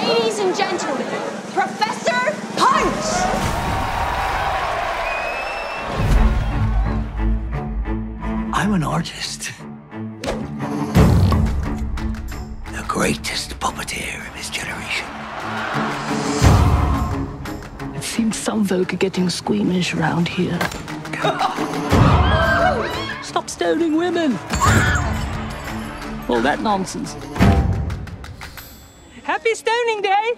Ladies and gentlemen, Professor Punch! I'm an artist. The greatest puppeteer of his generation. It seems some folk are getting squeamish around here. Stop stoning women! All that nonsense. Happy stoning day!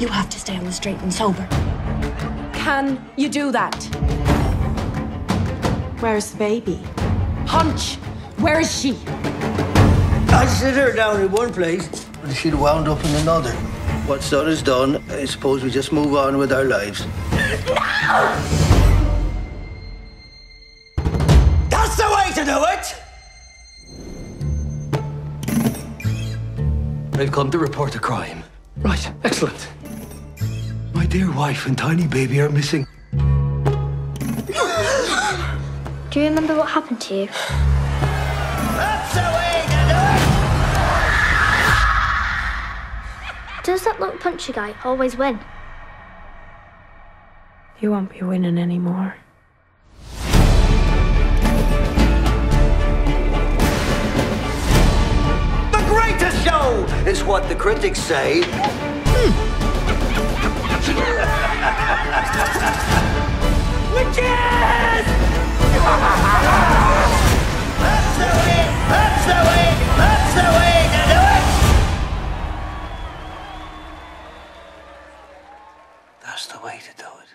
You have to stay on the straight and sober. Can you do that? Where's the baby? Punch! Where is she? I sit her down in one place, but she'd wound up in another. What's done is done. I suppose we just move on with our lives. That's the way to do it! I've come to report a crime. Right, excellent. My dear wife and tiny baby are missing. Do you remember what happened to you? That's the way to do it! Does that little punchy guy always win? You won't be winning anymore. show, is what the critics say. Hmm. Witches! That's the way! That's the way! That's the way to do it! That's the way to do it.